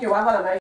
E eu agora vai. Né?